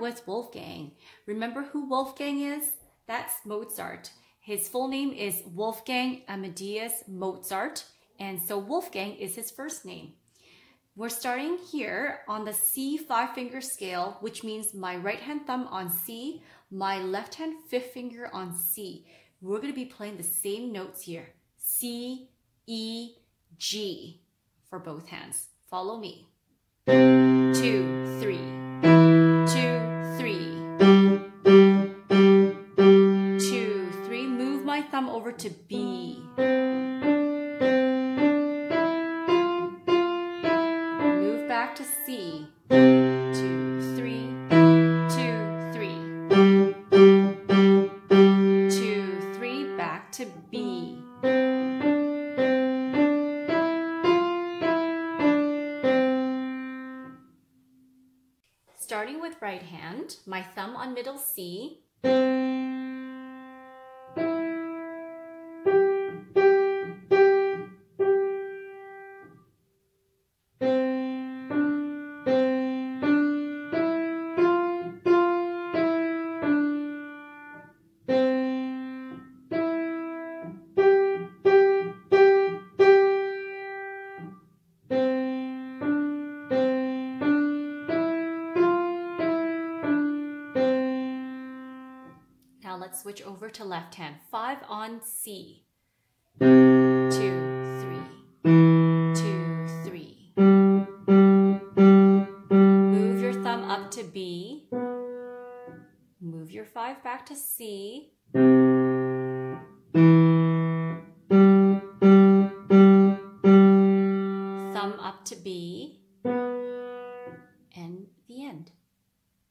with Wolfgang. Remember who Wolfgang is? That's Mozart. His full name is Wolfgang Amadeus Mozart, and so Wolfgang is his first name. We're starting here on the C five finger scale, which means my right hand thumb on C, my left hand fifth finger on C. We're going to be playing the same notes here. C, E, G for both hands. Follow me. Two, three, thumb over to B. Move back to C. Two, three, two, three. Two, three, back to B. Starting with right hand, my thumb on middle C. let's switch over to left hand. Five on C. Two, three. Two, three. Move your thumb up to B. Move your five back to C. Thumb up to B.